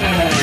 Yeah.